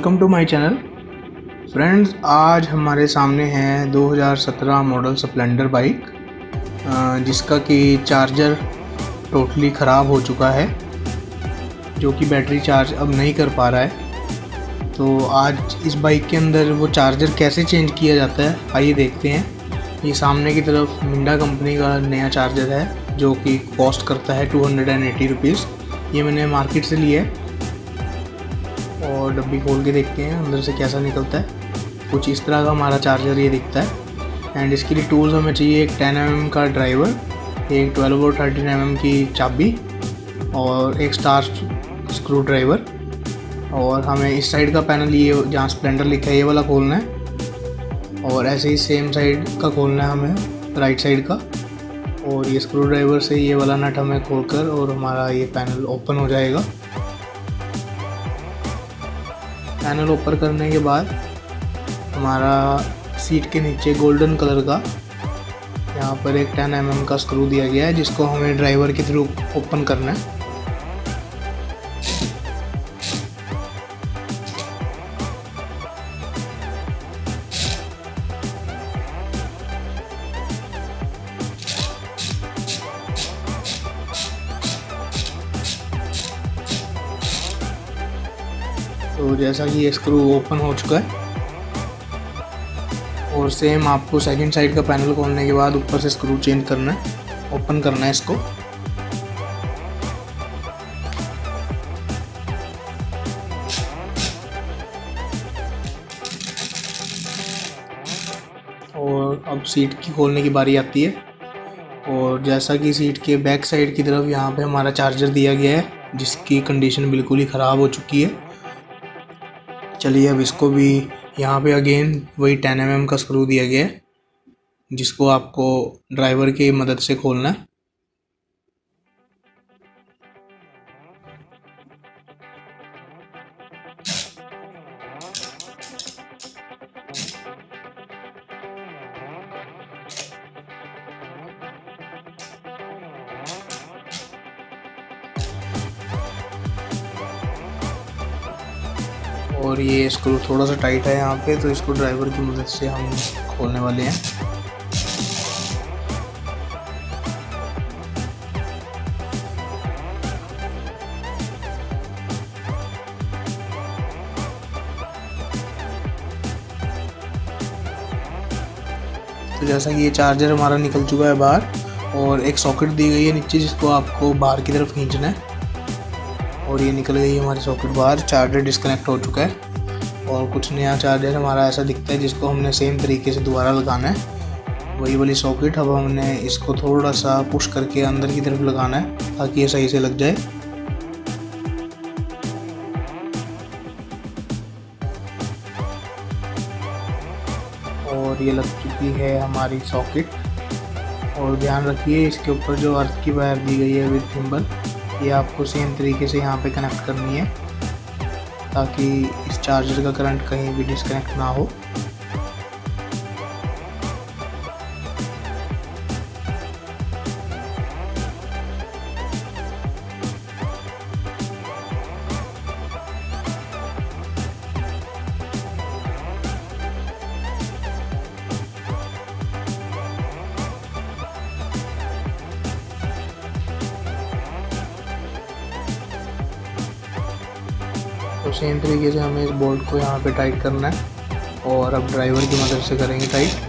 Welcome to my channel. Friends, आज हमारे सामने है 2017 मॉडल स्प्लेंडर बाइक जिसका कि चार्जर टोटली ख़राब हो चुका है, जो कि बैटरी चार्ज अब नहीं कर पा रहा है। तो आज इस बाइक के अंदर वो चार्जर कैसे चेंज किया जाता है, आइए देखते हैं। ये सामने की तरफ़ मिंडा कंपनी का नया चार्जर है, जो कि कॉस्ट करता है टू हंड्रेड ये मैंने मार्केट से लिया है। और डब्बी खोल के देखते हैं अंदर से कैसा निकलता है। कुछ इस तरह का हमारा चार्जर ये दिखता है। एंड इसके लिए टूल्स हमें चाहिए एक 10 एम mm का ड्राइवर एक 12 और 13 एम mm की चाबी और एक स्टार स्क्रू ड्राइवर और हमें इस साइड का पैनल ये जहाँ स्प्लेंडर लिखा है, ये वाला खोलना है। और ऐसे ही सेम साइड का खोलना है हमें राइट साइड का। और ये स्क्रू ड्राइवर से ये वाला नट हमें खोलकर और हमारा ये पैनल ओपन हो जाएगा। पैनल ऊपर करने के बाद हमारा सीट के नीचे गोल्डन कलर का यहाँ पर एक 10 एम mm का स्क्रू दिया गया है, जिसको हमें ड्राइवर के थ्रू ओपन करना है। तो जैसा कि ये स्क्रू ओपन हो चुका है। और सेम आपको सेकंड साइड का पैनल खोलने के बाद ऊपर से स्क्रू चेंज करना है। ओपन करना है इसको। और अब सीट की खोलने की बारी आती है। और जैसा कि सीट के बैक साइड की तरफ़ यहाँ पे हमारा चार्जर दिया गया है, जिसकी कंडीशन बिल्कुल ही ख़राब हो चुकी है। चलिए अब इसको भी यहाँ पे अगेन वही टेन एम का स्क्रू दिया गया है, जिसको आपको ड्राइवर की मदद से खोलना है। और ये स्क्रू थोड़ा सा टाइट है यहाँ पे तो इसको ड्राइवर की मदद से हम खोलने वाले हैं। तो जैसा कि ये चार्जर हमारा निकल चुका है बाहर, और एक सॉकेट दी गई है नीचे, जिसको आपको बाहर की तरफ़ खींचना है। और ये निकल गई हमारी सॉकेट बाहर। चार्जर डिस्कनेक्ट हो चुका है। और कुछ नया चार्जर हमारा ऐसा दिखता है जिसको हमने सेम तरीके से दोबारा लगाना है। वही वाली सॉकेट अब हमने इसको थोड़ा सा पुश करके अंदर की तरफ़ लगाना है ताकि ये सही से लग जाए। और ये लग चुकी है हमारी सॉकेट और ध्यान रखिए इसके ऊपर जो अर्थ की वायर दी गई है विद थिम्बल ये आपको सेम तरीके से यहाँ पे कनेक्ट करनी है, ताकि इस चार्जर का करंट कहीं भी डिसकनेक्ट ना हो। तो सेम तरीके से हमें इस बोल्ट को यहाँ पे टाइट करना है और अब ड्राइवर की मदद से करेंगे टाइट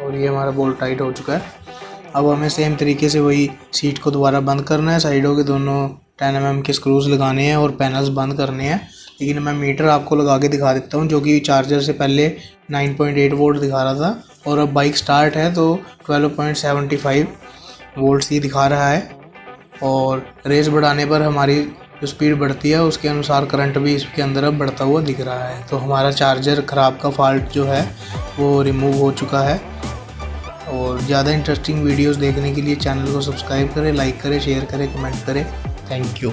और ये हमारा बोल्ट टाइट हो चुका है। अब हमें सेम तरीके से वही सीट को दोबारा बंद करना है। साइडों के दोनों टेन एम के स्क्रूज लगाने हैं और पैनल्स बंद करने हैं। लेकिन मैं मीटर आपको लगा के दिखा देता हूँ, जो कि चार्जर से पहले 9.8 वोल्ट दिखा रहा था और अब बाइक स्टार्ट है तो 12.75 वोल्ट ही दिखा रहा है और रेस बढ़ाने पर हमारी जो स्पीड बढ़ती है, उसके अनुसार करंट भी इसके अंदर अब बढ़ता हुआ दिख रहा है। तो हमारा चार्जर ख़राब का फॉल्ट जो है, वो रिमूव हो चुका है। और ज़्यादा इंटरेस्टिंग वीडियोस देखने के लिए चैनल को सब्सक्राइब करें लाइक करें शेयर करें कमेंट करें। Thank you